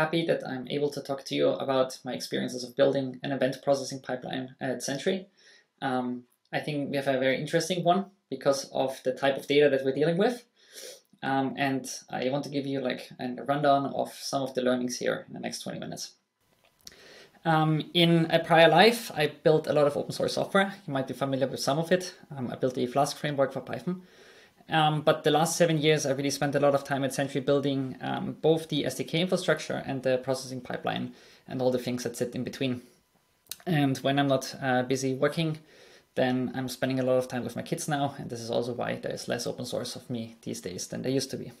happy that I'm able to talk to you about my experiences of building an event processing pipeline at Sentry. Um, I think we have a very interesting one because of the type of data that we're dealing with. Um, and I want to give you like a rundown of some of the learnings here in the next 20 minutes. Um, in a prior life, I built a lot of open source software. You might be familiar with some of it. Um, I built the Flask framework for Python. Um, but the last seven years, I really spent a lot of time at Sentry building um, both the SDK infrastructure and the processing pipeline and all the things that sit in between. And when I'm not uh, busy working, then I'm spending a lot of time with my kids now. And this is also why there's less open source of me these days than there used to be.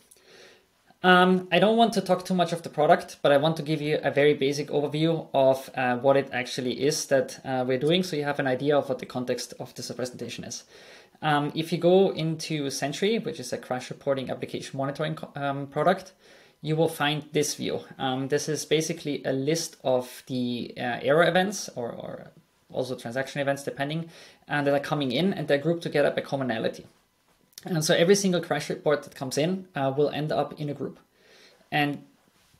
Um, I don't want to talk too much of the product, but I want to give you a very basic overview of uh, what it actually is that uh, we're doing so you have an idea of what the context of this presentation is. Um, if you go into Sentry, which is a crash reporting application monitoring um, product, you will find this view. Um, this is basically a list of the uh, error events or, or, also transaction events, depending, uh, that are coming in and they're grouped together by commonality. And so every single crash report that comes in uh, will end up in a group. And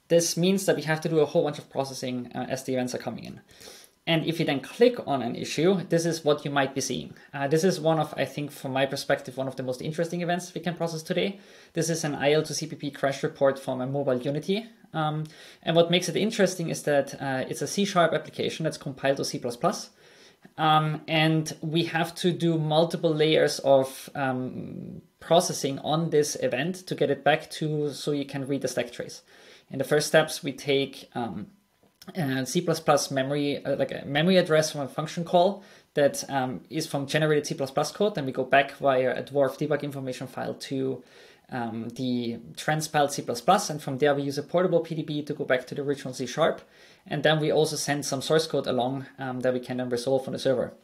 this means that we have to do a whole bunch of processing uh, as the events are coming in. And if you then click on an issue, this is what you might be seeing. Uh, this is one of, I think, from my perspective, one of the most interesting events we can process today. This is an IL2CPP crash report from a mobile Unity. Um, and what makes it interesting is that uh, it's a C sharp application that's compiled to C. Um, and we have to do multiple layers of um, processing on this event to get it back to so you can read the stack trace. In the first steps, we take um, and C++ memory, uh, like a memory address from a function call that um, is from generated C++ code. Then we go back via a dwarf debug information file to um, the transpiled C++, and from there we use a portable PDB to go back to the original C sharp. And then we also send some source code along um, that we can then resolve on the server.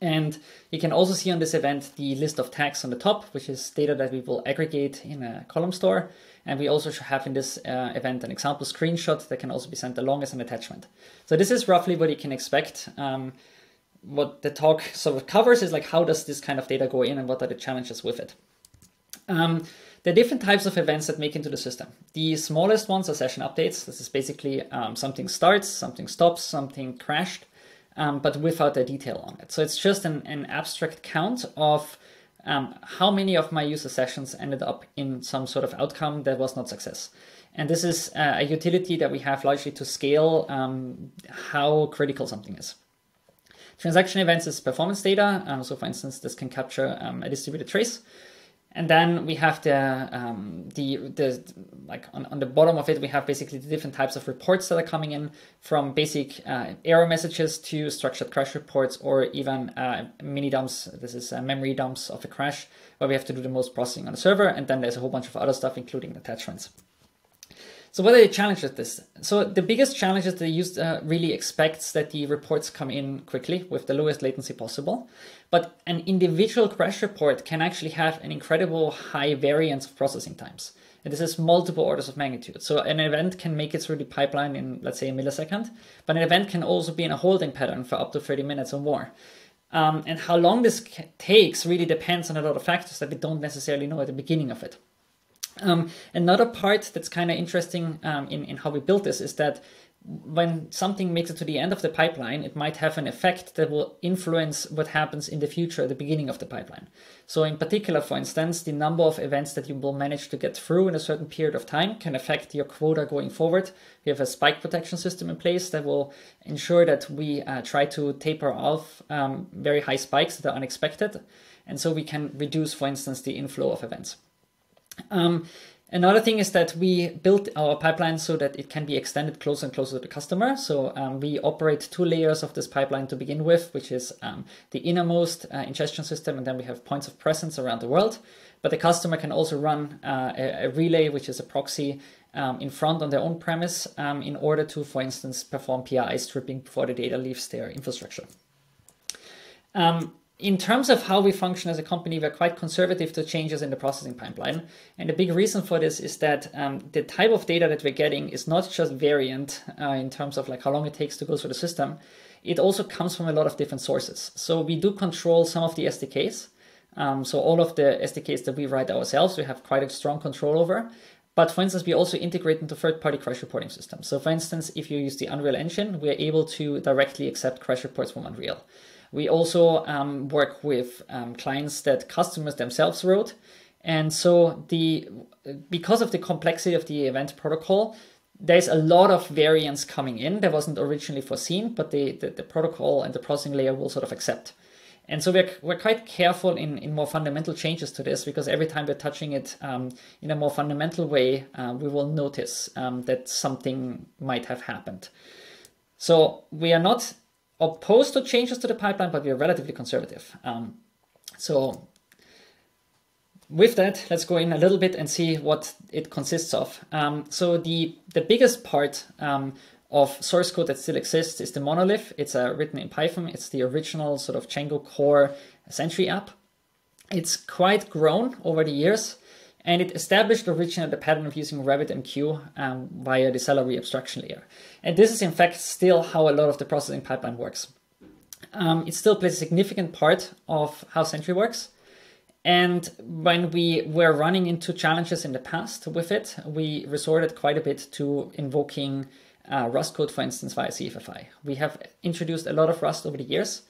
And you can also see on this event the list of tags on the top, which is data that we will aggregate in a column store. And we also have in this uh, event an example screenshot that can also be sent along as an attachment. So this is roughly what you can expect. Um, what the talk sort of covers is like how does this kind of data go in and what are the challenges with it. Um, there are different types of events that make into the system. The smallest ones are session updates. This is basically um, something starts, something stops, something crashed, um, but without a detail on it. So it's just an, an abstract count of um, how many of my user sessions ended up in some sort of outcome that was not success. And this is uh, a utility that we have largely to scale um, how critical something is. Transaction events is performance data. Um, so for instance, this can capture um, a distributed trace. And then we have the um, the the like on, on the bottom of it we have basically the different types of reports that are coming in from basic uh, error messages to structured crash reports or even uh, mini dumps. This is uh, memory dumps of a crash where we have to do the most processing on the server, and then there's a whole bunch of other stuff including attachments. So what are the challenges with this? So the biggest challenge is the user really expects that the reports come in quickly with the lowest latency possible. But an individual crash report can actually have an incredible high variance of processing times. And this is multiple orders of magnitude. So an event can make it through the pipeline in, let's say, a millisecond, but an event can also be in a holding pattern for up to 30 minutes or more. Um, and how long this takes really depends on a lot of factors that we don't necessarily know at the beginning of it. Um, another part that's kind of interesting um, in, in how we built this is that when something makes it to the end of the pipeline, it might have an effect that will influence what happens in the future at the beginning of the pipeline. So, in particular, for instance, the number of events that you will manage to get through in a certain period of time can affect your quota going forward. We have a spike protection system in place that will ensure that we uh, try to taper off um, very high spikes that are unexpected. And so we can reduce, for instance, the inflow of events. Um, another thing is that we built our pipeline so that it can be extended closer and closer to the customer. So um, we operate two layers of this pipeline to begin with, which is um, the innermost uh, ingestion system, and then we have points of presence around the world. But the customer can also run uh, a, a, relay, which is a proxy um, in front on their own premise um, in order to, for instance, perform PII stripping before the data leaves their infrastructure. Um, in terms of how we function as a company, we're quite conservative to changes in the processing pipeline. And the big reason for this is that um, the type of data that we're getting is not just variant uh, in terms of like how long it takes to go through the system. It also comes from a lot of different sources. So we do control some of the SDKs. Um, so all of the SDKs that we write ourselves, we have quite a strong control over. But for instance, we also integrate into third-party crash reporting systems. So for instance, if you use the Unreal Engine, we're able to directly accept crash reports from Unreal. We also um, work with um, clients that customers themselves wrote. And so the because of the complexity of the event protocol, there's a lot of variance coming in that wasn't originally foreseen, but the, the, the protocol and the processing layer will sort of accept. And so we're, we're quite careful in, in more fundamental changes to this because every time we're touching it um, in a more fundamental way, uh, we will notice um, that something might have happened. So we are not opposed to changes to the pipeline, but we are relatively conservative. Um, so with that, let's go in a little bit and see what it consists of. Um, so the, the biggest part um, of source code that still exists is the monolith. It's uh, written in Python. It's the original sort of Django core Sentry app. It's quite grown over the years, and it established originally the pattern of using RabbitMQ um, via the Celery abstraction layer. And this is in fact still how a lot of the processing pipeline works. Um, it still plays a significant part of how Sentry works. And when we were running into challenges in the past with it, we resorted quite a bit to invoking uh, Rust code, for instance, via CFFI. We have introduced a lot of Rust over the years.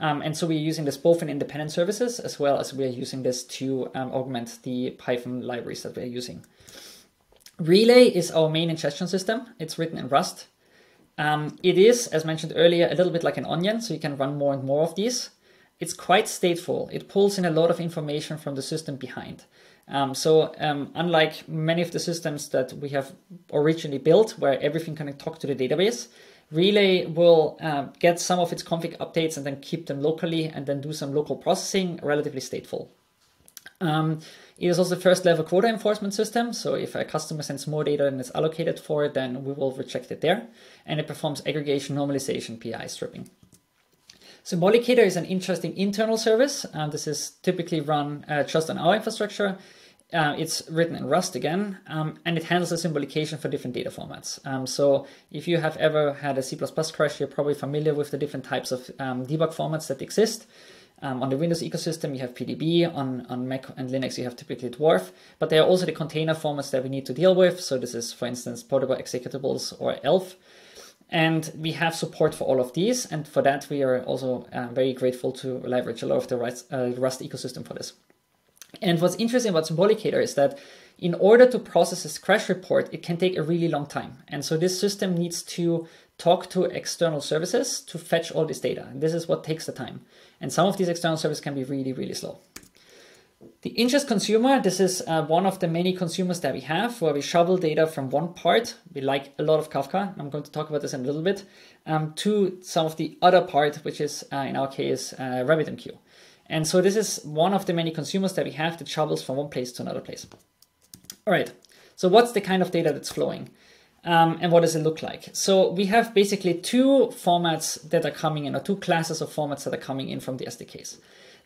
Um, and so we're using this both in independent services as well as we're using this to um, augment the Python libraries that we're using. Relay is our main ingestion system. It's written in Rust. Um, it is, as mentioned earlier, a little bit like an onion, so you can run more and more of these. It's quite stateful. It pulls in a lot of information from the system behind. Um, so um, unlike many of the systems that we have originally built, where everything can talk to the database, Relay will uh, get some of its config updates and then keep them locally and then do some local processing, relatively stateful. Um, it is also the first level quota enforcement system. So if a customer sends more data than is allocated for, it, then we will reject it there. And it performs aggregation, normalization, PII stripping. Symbolicator is an interesting internal service. Uh, this is typically run uh, just on our infrastructure uh, it's written in Rust again, um, and it handles the symbolication for different data formats. Um, so if you have ever had a C++ crash, you're probably familiar with the different types of um, debug formats that exist. Um, on the Windows ecosystem, you have PDB. On, on Mac and Linux, you have typically Dwarf. But there are also the container formats that we need to deal with. So this is, for instance, portable executables or ELF. And we have support for all of these. And for that, we are also uh, very grateful to leverage a lot of the Rust, uh, Rust ecosystem for this. And what's interesting about Symbolicator is that in order to process this crash report, it can take a really long time. And so this system needs to talk to external services to fetch all this data. And this is what takes the time. And some of these external services can be really, really slow. The ingest consumer, this is uh, one of the many consumers that we have where we shovel data from one part, we like a lot of Kafka, I'm going to talk about this in a little bit, um, to some of the other part, which is uh, in our case uh, RabbitMQ. And so this is one of the many consumers that we have that travels from one place to another place. All right, so what's the kind of data that's flowing? Um, and what does it look like? So we have basically two formats that are coming in, or two classes of formats that are coming in from the SDKs.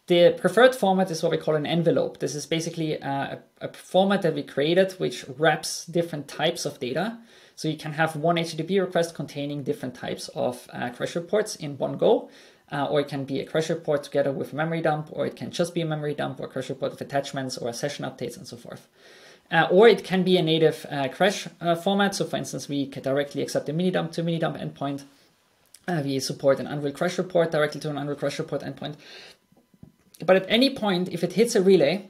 The preferred format is what we call an envelope. This is basically a, a format that we created which wraps different types of data. So you can have one HTTP request containing different types of uh, crash reports in one go uh, or it can be a crash report together with a memory dump, or it can just be a memory dump or crash report with attachments or session updates and so forth. Uh, or it can be a native uh, crash uh, format. So for instance, we can directly accept a Minidump to Minidump endpoint. Uh, we support an Unreal Crash report directly to an Unreal Crash report endpoint. But at any point, if it hits a relay,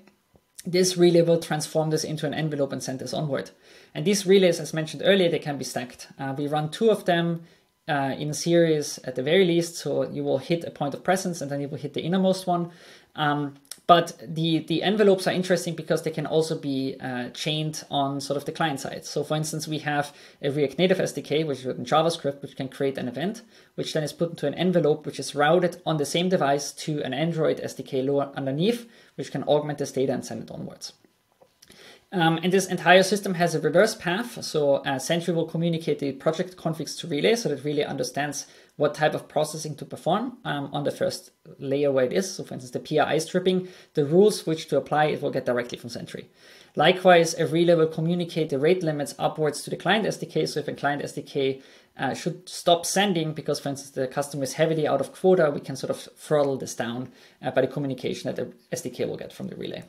this relay will transform this into an envelope and send this onward. And these relays, as mentioned earlier, they can be stacked. Uh, we run two of them uh, in series at the very least. So you will hit a point of presence and then you will hit the innermost one. Um, but the, the envelopes are interesting because they can also be uh, chained on sort of the client side. So for instance, we have a React Native SDK, which is written in JavaScript, which can create an event, which then is put into an envelope, which is routed on the same device to an Android SDK lower underneath, which can augment this data and send it onwards. Um, and this entire system has a reverse path. So uh, Sentry will communicate the project configs to Relay so that Relay understands what type of processing to perform um, on the first layer where it is. So for instance, the PII stripping, the rules which to apply, it will get directly from Sentry. Likewise, a relay will communicate the rate limits upwards to the client SDK. So if a client SDK uh, should stop sending because, for instance, the customer is heavily out of quota, we can sort of throttle this down uh, by the communication that the SDK will get from the relay.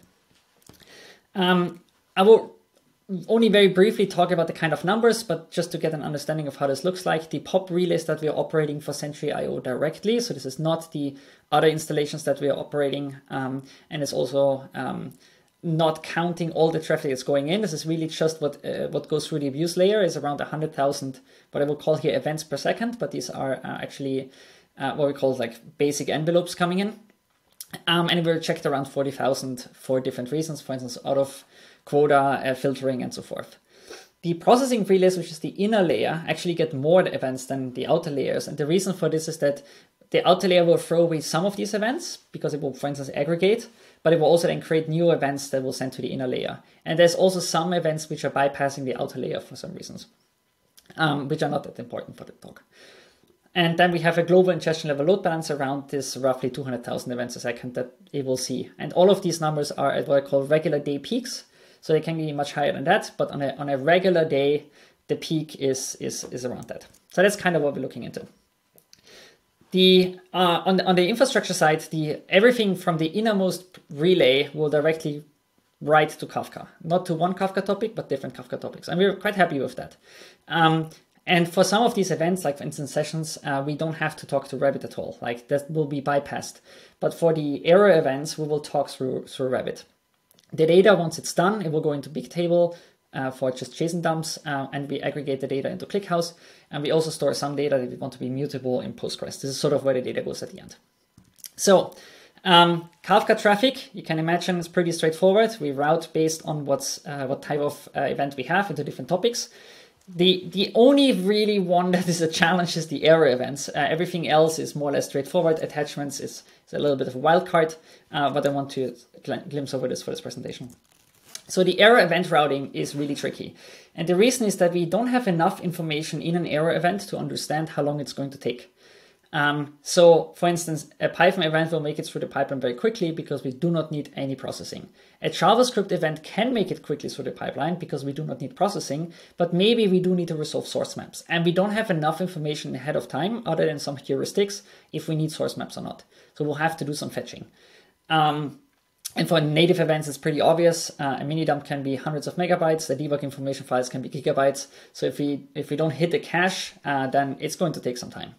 Um, I will only very briefly talk about the kind of numbers, but just to get an understanding of how this looks like, the POP relays that we are operating for Sentry IO directly. So this is not the other installations that we are operating. Um, and it's also um, not counting all the traffic that's going in. This is really just what uh, what goes through the abuse layer is around 100,000, what I will call here events per second, but these are uh, actually uh, what we call like basic envelopes coming in. Um, and we're checked around 40,000 for different reasons, for instance, out of quota, uh, filtering, and so forth. The processing relays, which is the inner layer, actually get more events than the outer layers. And the reason for this is that the outer layer will throw away some of these events because it will, for instance, aggregate, but it will also then create new events that will send to the inner layer. And there's also some events which are bypassing the outer layer for some reasons, um, which are not that important for the talk. And then we have a global ingestion level load balance around this roughly 200,000 events a second that it will see. And all of these numbers are at what I call regular day peaks. So they can be much higher than that, but on a, on a regular day, the peak is, is, is around that. So that's kind of what we're looking into. The uh, on the on the infrastructure side, the everything from the innermost relay will directly write to Kafka, not to one Kafka topic, but different Kafka topics, and we're quite happy with that. Um, and for some of these events, like for instance sessions, uh, we don't have to talk to Rabbit at all. Like that will be bypassed. But for the error events, we will talk through through Rabbit. The data, once it's done, it will go into Bigtable uh, for just JSON dumps, uh, and we aggregate the data into ClickHouse. And we also store some data that we want to be mutable in Postgres. This is sort of where the data goes at the end. So um, Kafka traffic, you can imagine, is pretty straightforward. We route based on what's uh, what type of uh, event we have into different topics. The the only really one that is a challenge is the error events. Uh, everything else is more or less straightforward. Attachments is, is a little bit of a wild card, uh, but I want to glimpse over this for this presentation. So the error event routing is really tricky. And the reason is that we don't have enough information in an error event to understand how long it's going to take. Um, so, for instance, a Python event will make it through the pipeline very quickly because we do not need any processing. A JavaScript event can make it quickly through the pipeline because we do not need processing, but maybe we do need to resolve source maps. And we don't have enough information ahead of time other than some heuristics if we need source maps or not. So we'll have to do some fetching. Um, and for native events, it's pretty obvious. Uh, a mini dump can be hundreds of megabytes. The debug information files can be gigabytes. So if we if we don't hit the cache, uh, then it's going to take some time.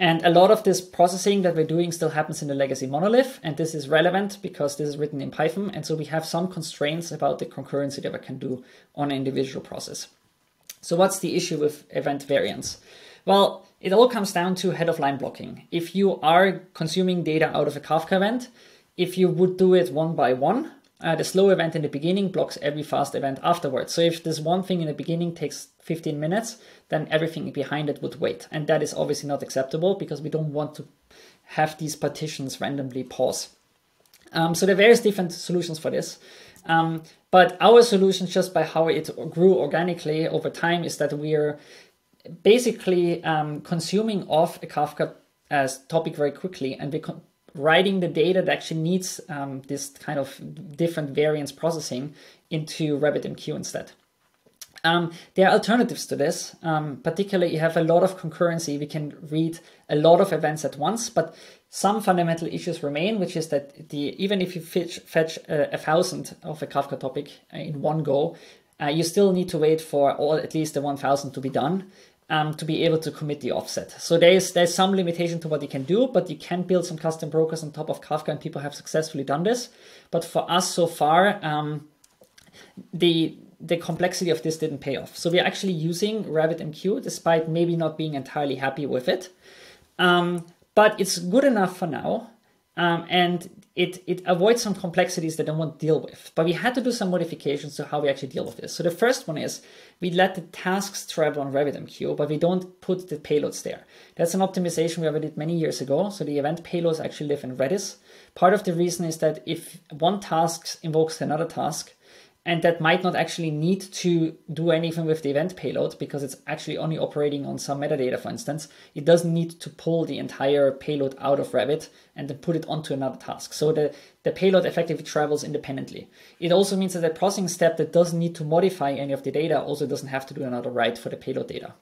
And a lot of this processing that we're doing still happens in the legacy monolith. And this is relevant because this is written in Python. And so we have some constraints about the concurrency that we can do on an individual process. So what's the issue with event variants? Well, it all comes down to head of line blocking. If you are consuming data out of a Kafka event, if you would do it one by one, uh, the slow event in the beginning blocks every fast event afterwards. So if this one thing in the beginning takes 15 minutes, then everything behind it would wait. And that is obviously not acceptable because we don't want to have these partitions randomly pause. Um, so there are various different solutions for this. Um, but our solution, just by how it grew organically over time, is that we're basically um, consuming off a Kafka as topic very quickly, and we writing the data that actually needs um, this kind of different variance processing into RabbitMQ instead. Um, there are alternatives to this. Um, particularly, you have a lot of concurrency. We can read a lot of events at once, but some fundamental issues remain, which is that the even if you fetch, fetch a, a thousand of a Kafka topic in one go, uh, you still need to wait for all at least the 1000 to be done um, to be able to commit the offset. So there's there's some limitation to what you can do, but you can build some custom brokers on top of Kafka, and people have successfully done this. But for us so far, um, the the complexity of this didn't pay off. So we're actually using RabbitMQ, despite maybe not being entirely happy with it. Um, but it's good enough for now. Um, and it, it avoids some complexities that I don't want to deal with. But we had to do some modifications to how we actually deal with this. So the first one is we let the tasks travel on RabbitMQ, but we don't put the payloads there. That's an optimization we already did many years ago. So the event payloads actually live in Redis. Part of the reason is that if one task invokes another task, and that might not actually need to do anything with the event payload because it's actually only operating on some metadata, for instance. It doesn't need to pull the entire payload out of Rabbit and then put it onto another task. So the, the payload effectively travels independently. It also means that the processing step that doesn't need to modify any of the data also doesn't have to do another write for the payload data.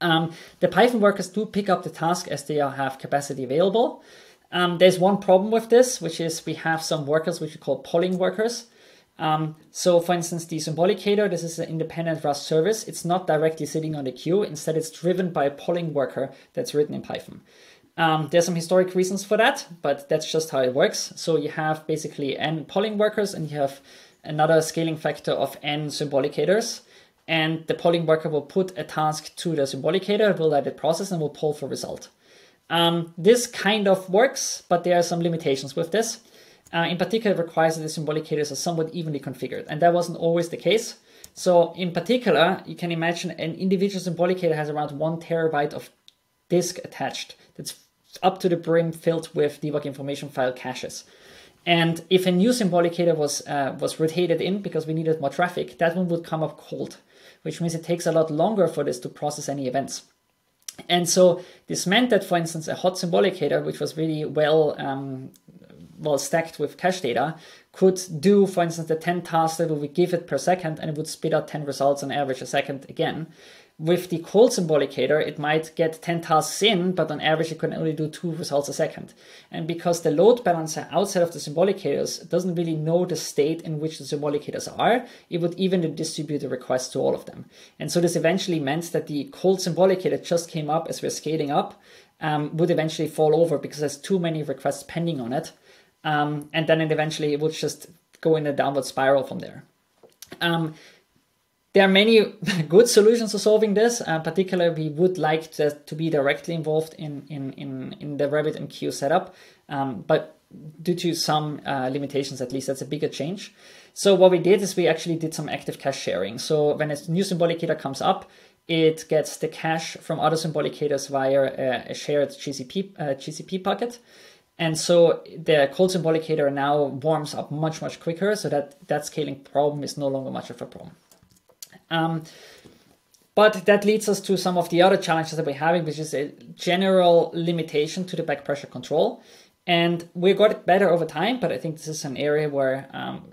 Um, the Python workers do pick up the task as they have capacity available. Um, there's one problem with this, which is we have some workers which we call polling workers Um, so for instance, the symbolicator, this is an independent Rust service. It's not directly sitting on the queue. Instead, it's driven by a polling worker that's written in Python. Um, there's some historic reasons for that, but that's just how it works. So you have basically n polling workers and you have another scaling factor of n symbolicators. And the polling worker will put a task to the symbolicator, will let it process and will poll for result. Um, this kind of works, but there are some limitations with this. Uh, in particular, it requires that the symbolicators are somewhat evenly configured, and that wasn't always the case. So in particular, you can imagine an individual symbolicator has around one terabyte of disk attached that's up to the brim filled with debug information file caches. And if a new symbolicator was uh, was rotated in because we needed more traffic, that one would come up cold, which means it takes a lot longer for this to process any events. And so this meant that, for instance, a hot symbolicator, which was really well um, well stacked with cache data, could do, for instance, the 10 tasks that we would give it per second, and it would spit out 10 results on average a second again. With the cold symbolicator, it might get 10 tasks in, but on average it can only do two results a second. And because the load balancer outside of the symbolicators doesn't really know the state in which the symbolicators are, it would even distribute the request to all of them. And so this eventually meant that the cold symbolicator just came up as we're scaling up, um, would eventually fall over because there's too many requests pending on it. Um, and then it eventually it would just go in a downward spiral from there. Um, there are many good solutions to solving this. Uh, particularly, we would like to, to be directly involved in, in, in, in the RabbitMQ setup, um, but due to some uh, limitations, at least that's a bigger change. So what we did is we actually did some active cache sharing. So when a new symbolicator comes up, it gets the cache from other symbolicators via a, a shared GCP, uh, GCP bucket. And so the cold symbolicator now warms up much, much quicker so that that scaling problem is no longer much of a problem. Um, but that leads us to some of the other challenges that we're having, which is a general limitation to the back pressure control. And we got it better over time, but I think this is an area where um,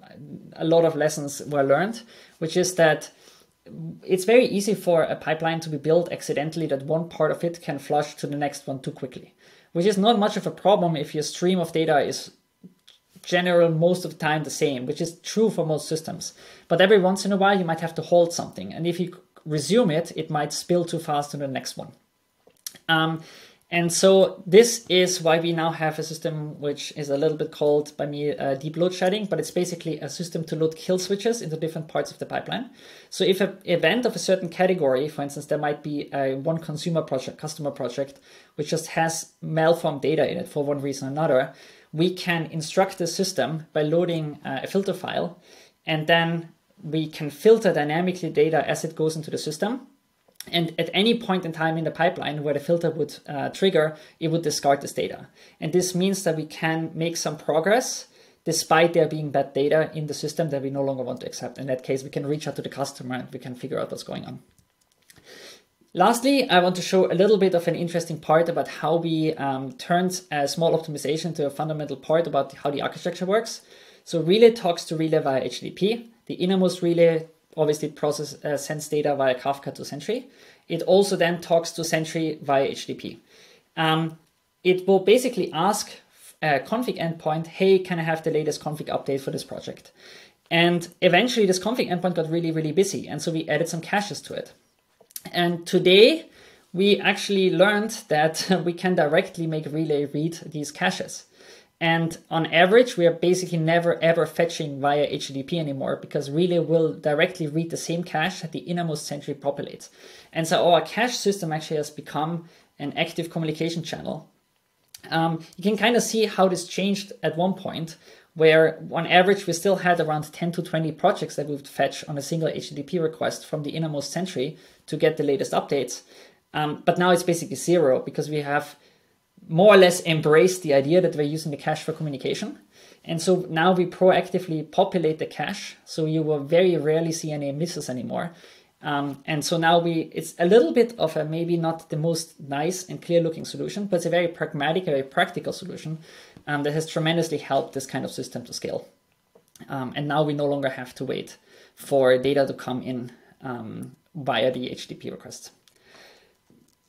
a lot of lessons were learned, which is that it's very easy for a pipeline to be built accidentally that one part of it can flush to the next one too quickly, which is not much of a problem if your stream of data is general most of the time the same, which is true for most systems. But every once in a while, you might have to hold something. And if you resume it, it might spill too fast to the next one. Um, and so this is why we now have a system which is a little bit called by me uh, deep load shedding, but it's basically a system to load kill switches into different parts of the pipeline. So if an event of a certain category, for instance, there might be a one consumer project, customer project, which just has malformed data in it for one reason or another, we can instruct the system by loading uh, a filter file, and then we can filter dynamically data as it goes into the system. And at any point in time in the pipeline where the filter would uh, trigger, it would discard this data. And this means that we can make some progress despite there being bad data in the system that we no longer want to accept. In that case, we can reach out to the customer and we can figure out what's going on. Lastly, I want to show a little bit of an interesting part about how we um, turned a small optimization to a fundamental part about how the architecture works. So relay talks to relay via HTTP. The innermost relay obviously process uh, sends data via Kafka to Sentry. It also then talks to Sentry via HTTP. Um, it will basically ask a config endpoint, hey, can I have the latest config update for this project? And eventually this config endpoint got really, really busy. And so we added some caches to it. And today we actually learned that we can directly make Relay read these caches. And on average, we are basically never ever fetching via HTTP anymore because Relay will directly read the same cache that the innermost Sentry populates. And so our cache system actually has become an active communication channel. Um, you can kind of see how this changed at one point where on average we still had around 10 to 20 projects that we would fetch on a single HTTP request from the innermost Sentry to get the latest updates. Um, but now it's basically zero because we have more or less embraced the idea that we're using the cache for communication. And so now we proactively populate the cache, so you will very rarely see any misses anymore. Um, and so now we, it's a little bit of a maybe not the most nice and clear looking solution, but it's a very pragmatic, very practical solution um, that has tremendously helped this kind of system to scale. Um, and now we no longer have to wait for data to come in um, via the HTTP request.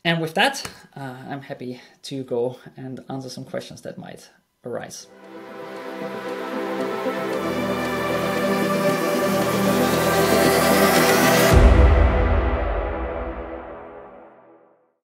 And with that, uh, I'm happy to go and answer some questions that might arise.